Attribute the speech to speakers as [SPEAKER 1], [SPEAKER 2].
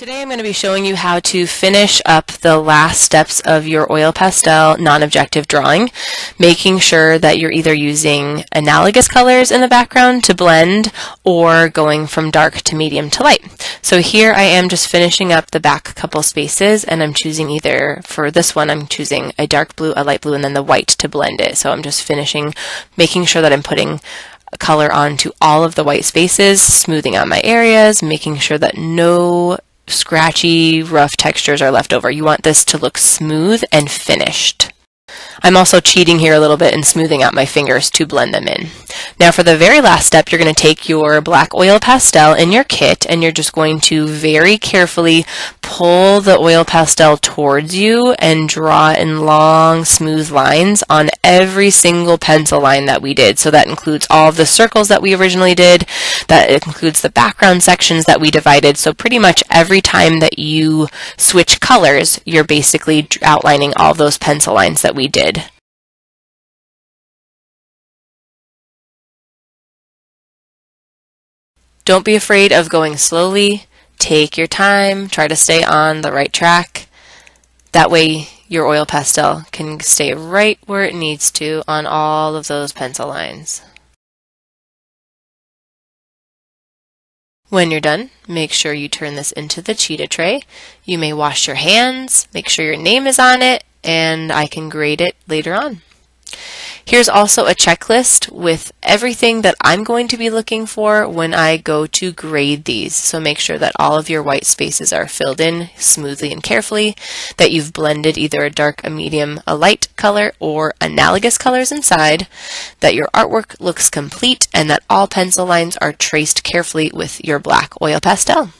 [SPEAKER 1] Today I'm going to be showing you how to finish up the last steps of your oil pastel non-objective drawing, making sure that you're either using analogous colors in the background to blend or going from dark to medium to light. So here I am just finishing up the back couple spaces and I'm choosing either, for this one I'm choosing a dark blue, a light blue, and then the white to blend it. So I'm just finishing, making sure that I'm putting color onto all of the white spaces, smoothing out my areas, making sure that no scratchy, rough textures are left over. You want this to look smooth and finished. I'm also cheating here a little bit and smoothing out my fingers to blend them in. Now for the very last step, you're going to take your black oil pastel in your kit and you're just going to very carefully pull the oil pastel towards you and draw in long, smooth lines on every single pencil line that we did. So that includes all of the circles that we originally did, that includes the background sections that we divided. So pretty much every time that you switch colors, you're basically outlining all those pencil lines that we did. Don't be afraid of going slowly. Take your time. Try to stay on the right track. That way your oil pastel can stay right where it needs to on all of those pencil lines. When you're done, make sure you turn this into the cheetah tray. You may wash your hands, make sure your name is on it, and I can grade it later on. Here's also a checklist with everything that I'm going to be looking for when I go to grade these. So make sure that all of your white spaces are filled in smoothly and carefully, that you've blended either a dark, a medium, a light color, or analogous colors inside, that your artwork looks complete, and that all pencil lines are traced carefully with your black oil pastel.